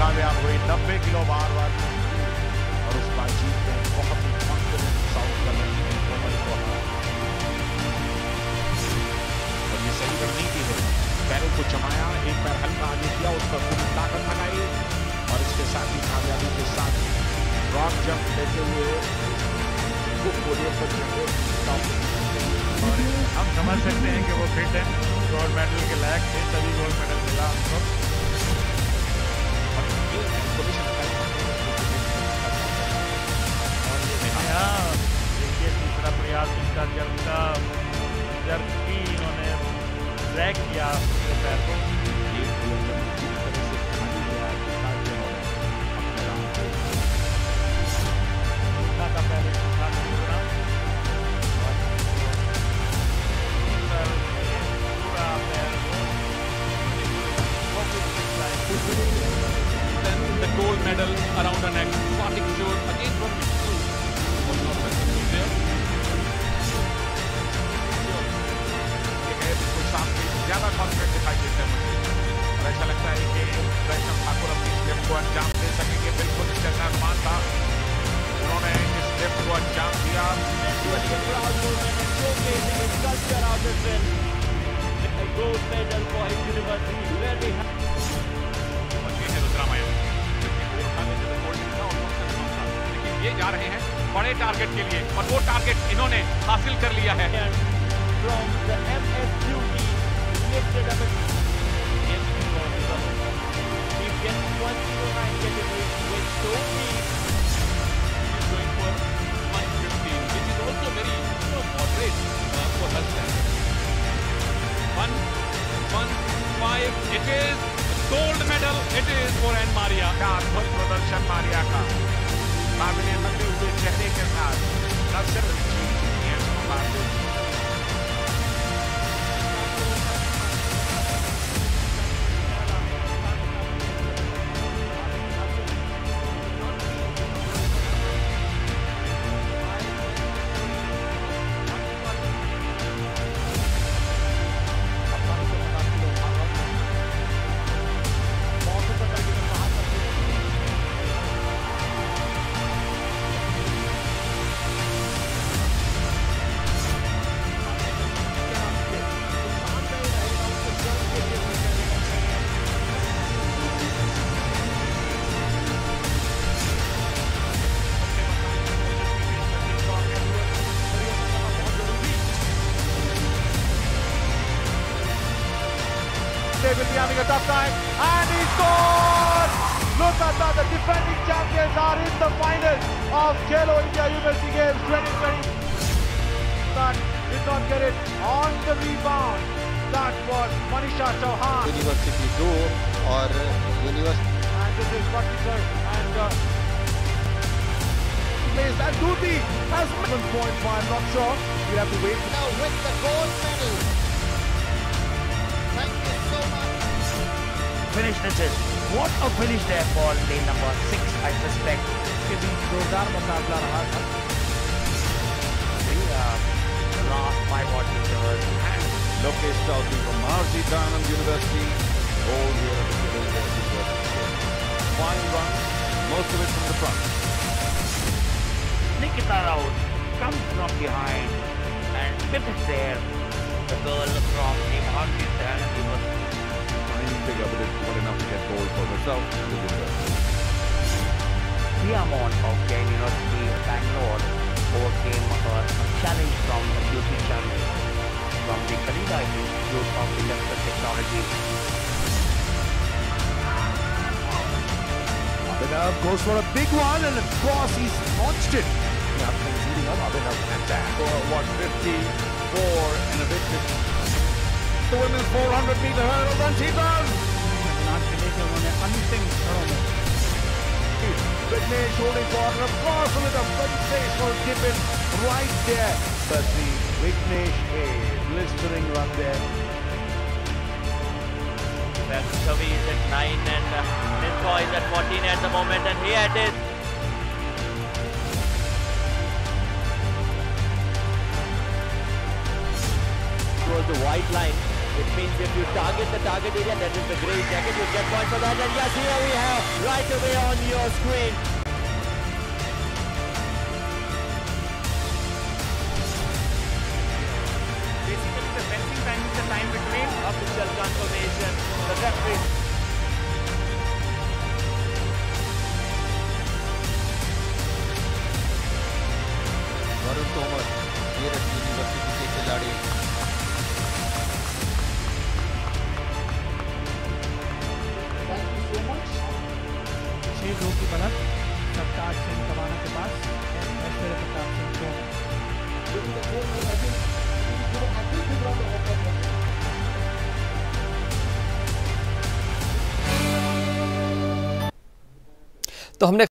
कामयाब हुई नब्बे किलो बार बार। और उस बातचीत में बहुत ही हैं कोमल को और ये सही है। पैरों को जमाया, एक पैर हल्का आगे किया उस पर पूरी ताकत लगाई। और इसके साथ ही कामयाबी के साथ रॉक जंप लेते हुए और हम समझ सकते हैं कि वो फिट है। गोल्ड मेडल के लायक थे, तभी गोल्ड मेडल मिला उनको और ये पोजीशन हाँ देखिए तीसरा प्रयास इनका जर्म का जर्म की इन्होंने ब्रैक किया अपने पैर को। Medal around her neck. Swatik Kishore again from है ज़्यादा कॉन्फिडेंट दिखाई देता है मुझे और ऐसा लगता है कि वैष्णव ठाकुर अपनी स्टेप को अंजाम दे सकेंगे बिल्कुल इसका अनुमान था उन्होंने इस स्टेप को अंजाम दिया gold medal for नए टारगेट के लिए और वो टारगेट इन्होंने हासिल कर लिया है It is gold medal. It is for N Maria. Yeah, प्रदर्शन Maria. Ka. I'm with Jack Nickenhouse. Now, similar to you, Angela Matu. will be having a tough time. And he scores! Look at that, the defending champions are in the final of Khelo India University Games 2020. That did not get it on the rebound. That was Manisha Chauhan. University 2 or University. And this is Bhattisar and uh, plays and Duti has 7.5, not sure. We have to wait. Now with the gold medal. finish this is what a finish there for lane number six I suspect के बीच जोरदार मुकाबला रहा था the uh, last five odd meters and Lokesh Chaudhary from Maharshi Dhanam University, all here at the Khelo India University. Games. Fine run, most of it from the front. Nikita Raut comes from behind and finishes there the girl from the Maharshi Dhanam University Tiny figure, but it's good enough to get gold for herself and the university. Piamon of Jain University Bangalore overcame a, a challenge from a beautician from the Kalinga Institute of Industrial Technology. Abhinav goes for a big one and of course he's launched it. Yeah, things heating up. Abhinav and that. For what, 54 and a bit. The women's 400 meter hurdles, and she does! Vignesh holding of course with a face for Tippin right there. But the Vignesh a blistering run there. Vaishnavi is at 9 and uh, is at 14 at the moment and here it is. Towards the white line, it means if you target the target area, that is the grey jacket, you get point for that. And yes, here we have right away on your screen. तो हमने